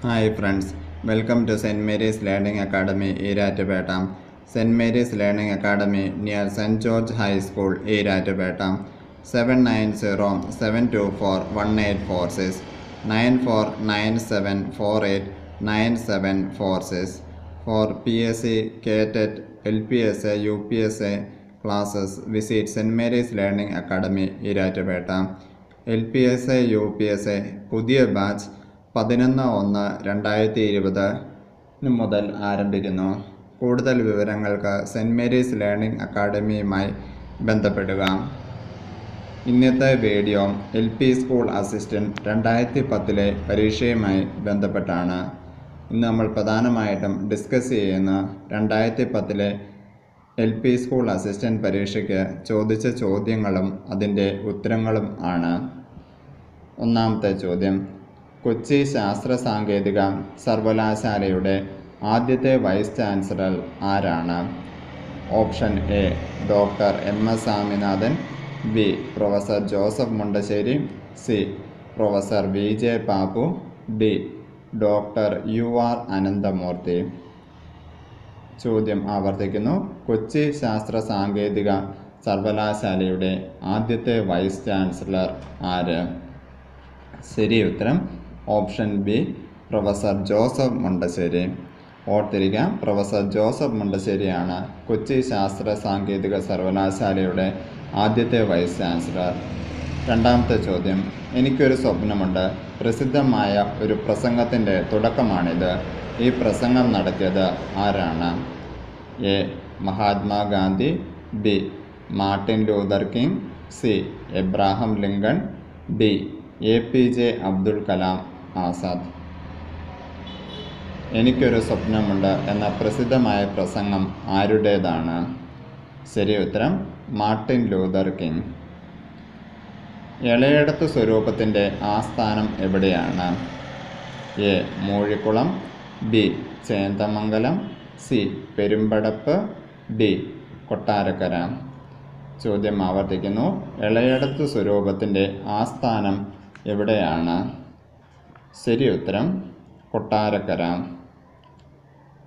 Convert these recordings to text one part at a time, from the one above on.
Hi friends welcome to Saint Mary's learning academy Erattupetta Saint Mary's learning academy near Saint George high school Erattupetta seven nine zero seven two four one eight four six nine four nine seven four eight nine seven four six four P S C KTET L P S A U P S A classes visit Saint Mary's learning academy Erattupetta L P S A U P S A പുതിയ batch പതിനൊന്ന് ഒന്ന് രണ്ടായിരത്തി ഇരുപത് മുതൽ ആരംഭിക്കുന്നു. കൂടുതൽ വിവരങ്ങൾക്ക് saint Mary's Learning അക്കാഡമിയുമായി ബന്ധപ്പെടുക. ഇന്നത്തെ video L P school assistant രണ്ടായിരത്തി പത്തിലെ പരീക്ഷയുമായി ബന്ധപ്പെട്ടാണ്. ഇന്ന് നമ്മൾ പ്രധാനമായിട്ടും ഡിസ്കസ് ചെയ്യുന്ന രണ്ടായിരത്തി പത്തിലെ എൽ പി സ്കൂൾ അസിസ്റ്റന്റ് പരീക്ഷയ്ക്ക് ചോദിച്ച ചോദ്യങ്ങളും അതിന്റെ ഉത്തരങ്ങളും ആണ്. ഒന്നാമത്തെ ചോദ്യം കൊച്ചി ശാസ്ത്ര സാങ്കേതിക സർവകലാശാലയുടെ ആദ്യത്തെ വൈസ് ചാൻസലർ ആരാണ്? Option A doctor M S Swaminathan. B professor Joseph Mundassery. C professor V J Pappu D doctor U R Ananthamurthy. ചോദ്യം ആവർത്തിക്കുന്നു. കൊച്ചി ശാസ്ത്ര സാങ്കേതിക സർവകലാശാലയുടെ ആദ്യത്തെ വൈസ് ചാൻസലർ ആര്? ശരി ഉത്തരം option B professor Joseph Mundassery. ഓർത്തിരിക്കാം professor Joseph മുണ്ടശ്ശേരിയാണ് കൊച്ചി ശാസ്ത്ര സാങ്കേതിക സർവകലാശാലയുടെ ആദ്യത്തെ വൈസ് ചാൻസലർ. രണ്ടാമത്തെ ചോദ്യം എനിക്കൊരു സ്വപ്നമുണ്ട്. പ്രസിദ്ധമായ ഒരു പ്രസംഗത്തിന്റെ തുടക്കമാണിത്. ഈ പ്രസംഗം നടത്തിയത് ആരാണ്? A Mahatma Gandhi B Martin Luther King C Abraham Lincoln D A P J Abdul Kalam. Azad. എനിക്കൊരു സ്വപ്നമുണ്ട് എന്ന പ്രസിദ്ധമായ പ്രസംഗം ആരുടേതാണ്? ശരി ഉത്തരം മാർട്ടിൻ ലൂതർ കിങ്. ഇളയടത്ത് സ്വരൂപത്തിന്റെ ആസ്ഥാനം എവിടെയാണ്? A. Moozhikkulam B. Chendamangalam C. Perumpadappu D. Kottarakkara. ചോദ്യം ആവർത്തിക്കുന്നു ഇളയടത്ത് സ്വരൂപത്തിന്റെ ആസ്ഥാനം എവിടെയാണ്? ശരി ഉത്തരം കൊട്ടാരക്കര.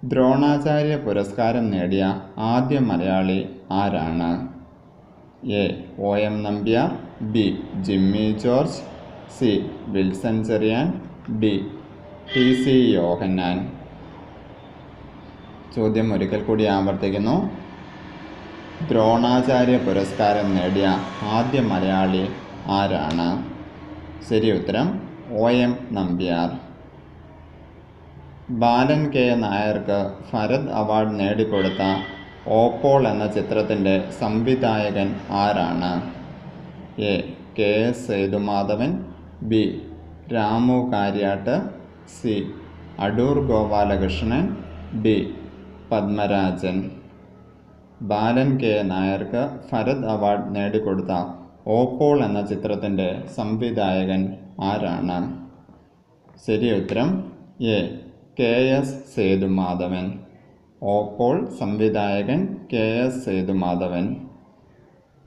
ദ്രോണാചാര്യ പുരസ്കാരം നേടിയ ആദ്യ മലയാളി ആരാണ്? A. O M Nambiar B. Jimmy George C. Wilson Cherian D. T. C. Yohannan. ചോദ്യം ഒരിക്കൽ കൂടി ആവർത്തിക്കുന്നു. ദ്രോണാചാര്യ പുരസ്കാരം നേടിയ ആദ്യ മലയാളി ആരാണ്? ശരി ഉത്തരം O M Nambiar. Balan K. നായർക്ക് ഭരത് അവാർഡ് നേടിക്കൊടുത്ത ഓപ്പോൾ എന്ന ചിത്രത്തിന്റെ സംവിധായകൻ ആരാണ്? A. K. S. Sethumadhavan B. Ramu Kariat C. Adoor Gopalakrishnan D. Padmarajan. Balan K. നായർക്ക് ഭരത് അവാർഡ് നേടിക്കൊടുത്ത ഓപ്പോൾ എന്ന ചിത്രത്തിന്റെ സംവിധായകൻ ആരാണ്? ശരി ഉത്തരം A. K. S. Sethumadhavan. Oppol സംവിധായകൻ കെ. എസ്. സേതുമാധവൻ.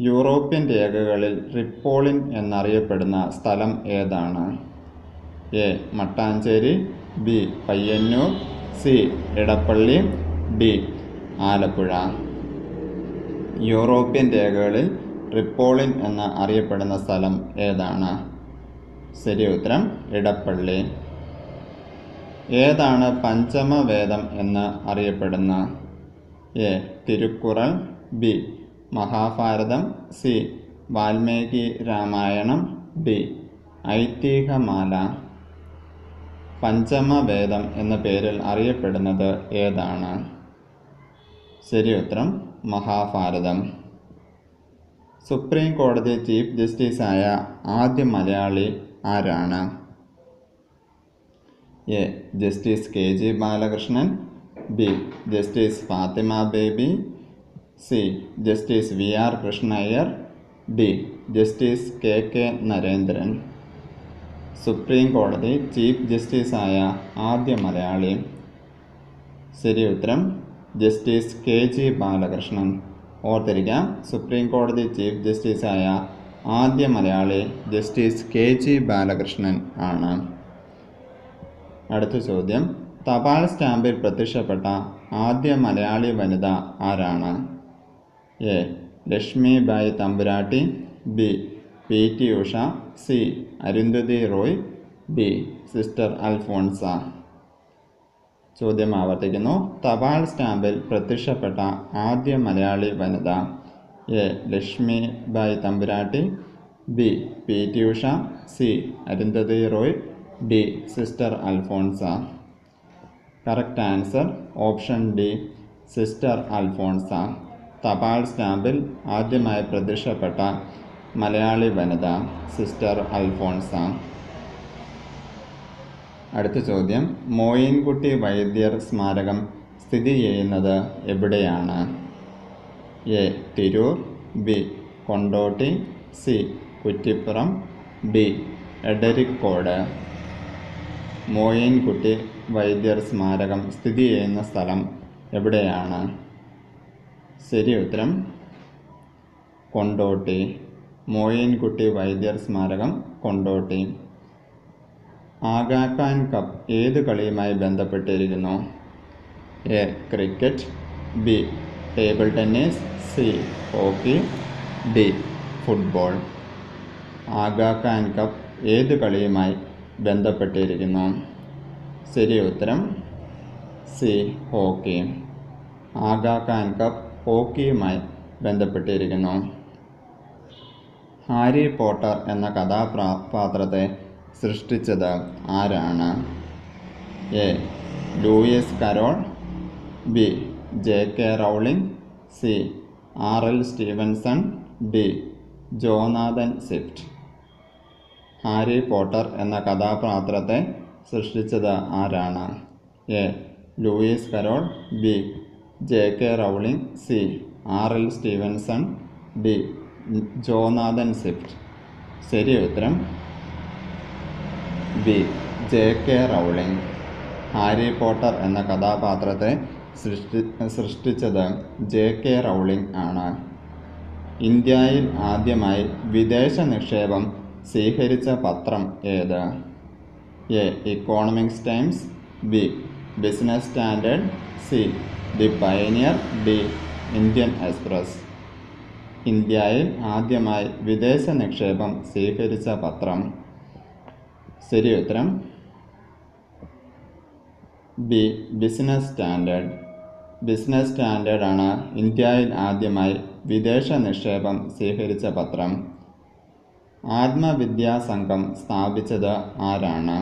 യൂറോപ്യൻ രേഖകളിൽ റിപ്പോളിൻ എന്നറിയപ്പെടുന്ന സ്ഥലം ഏതാണ്? A. Mattancherry B. Payyanur C. Edappally D. Alappuzha. European രേഖകളിൽ റിപ്പോളിൻ എന്ന് അറിയപ്പെടുന്ന സ്ഥലം ഏതാണ്? ശരി ഉത്തരം ഇടപ്പള്ളി. ഏതാണ് പഞ്ചമവേദം എന്ന് അറിയപ്പെടുന്ന? A. Thirukkural B. Mahabharatam C. Valmiki Ramayanam D. Aithihyamala. പഞ്ചമവേദം എന്ന പേരിൽ അറിയപ്പെടുന്നത് ഏതാണ്? ശരി ഉത്തരം മഹാഭാരതം. സുപ്രീം കോടതി ചീഫ് ജസ്റ്റിസായ ആദ്യ മലയാളി ആരാണ്? A. Justice K. G. Balakrishnan B. Justice Fathima Beevi C. Justice V. R. Krishna Iyer D. Justice K. K. Narendran. Supreme കോടതി ചീഫ് ജസ്റ്റിസായ ആദ്യ മലയാളി. ശരി ഉത്തരം ജസ്റ്റിസ് കെ. ജി. ബാലകൃഷ്ണൻ. ഓർത്തിരിക്കാം സുപ്രീം കോടതി ചീഫ് ജസ്റ്റിസായ ആദ്യ Malayali justice K G Balakrishnan ആണ്. അടുത്ത ചോദ്യം. തപാൽ സ്റ്റാമ്പിൽ പ്രത്യക്ഷപ്പെട്ട ആദ്യ മലയാളി വനിത ആരാണ്? A. Lakshmi Lakshmibai Thampuratti. B. P. T. Usha. C. Arundhati Roy. B. Sister Alphonsa. ചോദ്യം ആവർത്തിക്കുന്നു. തപാൽ സ്റ്റാമ്പിൽ പ്രത്യക്ഷപ്പെട്ട ആദ്യ മലയാളി വനിത A. Lakshmi Bai Thampuratti B. P. T Usha C. Arundhati Roy D. Sister Alphonsa. Correct answer option D sister Alphonsa. തപാൽ സ്റ്റാമ്പിൽ ആദ്യമായി പ്രത്യക്ഷപ്പെട്ട മലയാളി വനിത സിസ്റ്റർ അൽഫോൺസ. അടുത്ത ചോദ്യം മോയിൻകുട്ടി വൈദ്യർ സ്മാരകം സ്ഥിതി ചെയ്യുന്നത് എവിടെയാണ്? A Tirur B Kondotty C Kuttippuram D Edarikode. Moyinkutty Vaidyar സ്മാരകം സ്ഥിതി ചെയ്യുന്ന സ്ഥലം എവിടെയാണ്? ശരി ഉത്തരം കൊണ്ടോട്ടി. മോയിൻകുട്ടി വൈദ്യർ സ്മാരകം കൊണ്ടോട്ടി. ആഗാഖാൻ കപ്പ് ഏത് കളിയുമായി ബന്ധപ്പെട്ടിരിക്കുന്നു? A cricket B table tennis C hockey D football Aga Khan cup ഏത് കളിയുമായി ബന്ധപ്പെട്ടിരിക്കുന്നു? ശരി ഉത്തരം സി ഹോക്കി. ആഗാഖാൻ കപ്പ് ഹോക്കിയുമായി ബന്ധപ്പെട്ടിരിക്കുന്നു. ഹാരി പോട്ടർ എന്ന കഥാപാത്രത്തെ സൃഷ്ടിച്ചത് ആരാണ്? A Lewis Carroll B J K Rowling C R L Stevenson D Jonathan Swift. Harry Potter എന്ന കഥാപാത്രത്തെ സൃഷ്ടിച്ചത് ആരാണ്? A Lewis Carroll B J K Rowling C R L Stevenson D Jonathan Swift. ശരി ഉത്തരം B J K Rowling. Harry Potter എന്ന കഥാപാത്രത്തെ സൃഷ്ടി സൃഷ്ടിച്ചത് ജെ കെ റൗളിംഗ് ആണ്. ഇന്ത്യയിൽ ആദ്യമായി വിദേശ നിക്ഷേപം സ്വീകരിച്ച പത്രം ഏത്? A economics times B business standard C the pioneer D Indian express. ഇന്ത്യയിൽ ആദ്യമായി വിദേശ നിക്ഷേപം സ്വീകരിച്ച പത്രം. ശരി ഉത്തരം. ബി ബിസിനസ് സ്റ്റാൻഡേർഡ് ബിസിനസ് സ്റ്റാൻഡേർഡാണ് ഇന്ത്യയിൽ ആദ്യമായി വിദേശ നിക്ഷേപം സ്വീകരിച്ച പത്രം. ആത്മവിദ്യാ സംഘം സ്ഥാപിച്ചത് ആരാണ്?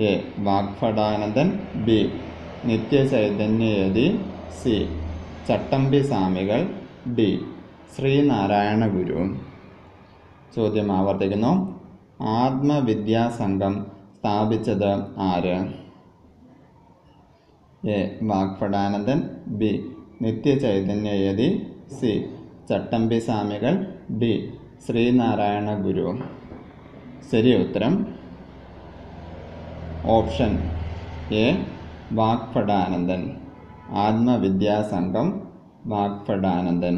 A. Vagbhatanandan B. Nitya Chaitanya Yati C. Chattampi Swamikal D. Sreenarayana ഗുരു. ചോദ്യം ആവർത്തിക്കുന്നു. ആത്മവിദ്യാ സംഘം സ്ഥാപിച്ചത് ആര്? A. Vagbhatanandan B. Nitya Chaitanya Yati C. Chattampi Swamikal D. Sreenarayana Guru. ശരി ഉത്തരം. Option A. വാഗ്ഭടാനന്ദൻ ആത്മവിദ്യാസംഘം വാഗ്ഭടാനന്ദൻ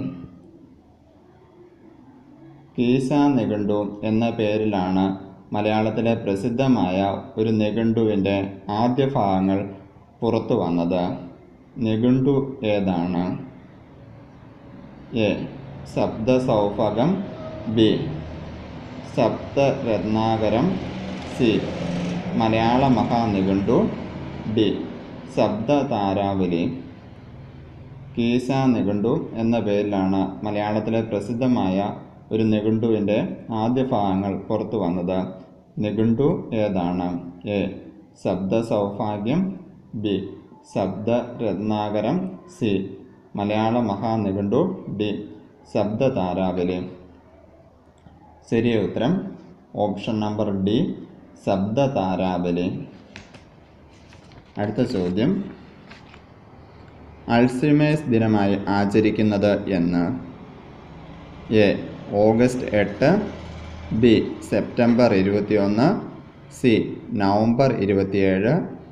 കീശ നിഘണ്ടു എന്ന പേരിലാണ് മലയാളത്തിലെ പ്രസിദ്ധമായ ഒരു നിഘണ്ടുവിന്റെ ആദ്യ ഭാഗങ്ങൾ പുറത്തു വന്നത്. നിഘണ്ടു ഏതാണ്? A. Shabdasaubhakam B. Shabdaratnakaram. C. Malayala Mahanighantu D. ശബ്ദതാരാവലി. കീശ നിഘണ്ടു എന്ന പേരിലാണ് മലയാളത്തിലെ പ്രസിദ്ധമായ ഒരു നിഘണ്ടുവിന്റെ ആദ്യ ഭാഗങ്ങൾ പുറത്തു വന്നത്. നിഘണ്ടു ഏതാണ്? A. Shabdasaubhagyam. B. Shabdaratnakaram C. Malayala Mahanighantu D. ശബ്ദതാരാവലി ശരിയ ഉത്തരം ഓപ്ഷൻ നമ്പർ ഡി ശബ്ദതാരാവലി അടുത്ത ചോദ്യം. അൾസിമേഴ്സ് ദിനമായി ആചരിക്കുന്നത് എന്ന്. എ. ഓഗസ്റ്റ് എട്ട് ബി. സെപ്റ്റംബർ ഇരുപത്തിയൊന്ന് സി. നവംബർ ഇരുപത്തിയേഴ്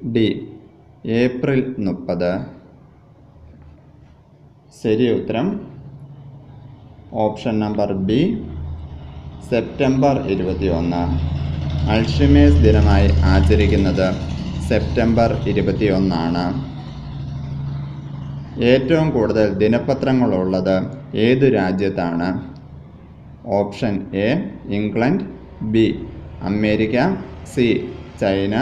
ഡി. ഏപ്രിൽ മുപ്പത്. ശരി ഉത്തരം. Option number B. സെപ്റ്റംബർ ഇരുപത്തി ഒന്ന് അൾഷിമേഴ്സ് ദിനമായി ആചരിക്കുന്നത് സെപ്റ്റംബർ ഇരുപത്തി ഒന്നാണ് ഏറ്റവും കൂടുതൽ ദിനപത്രങ്ങളുള്ളത് ഏതു രാജ്യത്താണ്? Option A England B America C China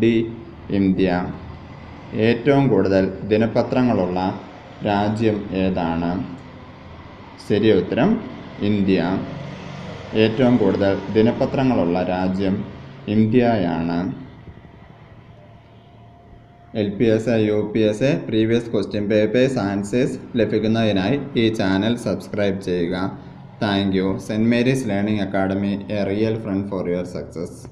D India. ഏറ്റവും കൂടുതൽ ദിനപത്രങ്ങളുള്ള രാജ്യം ഏതാണ്? ശരി ഉത്തരം ഇന്ത്യ. ഏറ്റവും കൂടുതൽ ദിനപത്രങ്ങളുള്ള രാജ്യം ഇന്ത്യയാണ്. L P S U P S previous question papers answers ലഭിക്കുന്നതിനായി ഈ ചാനൽ സബ്സ്ക്രൈബ് ചെയ്യുക. Thank you. Saint Mary's learning academy a real friend for your success.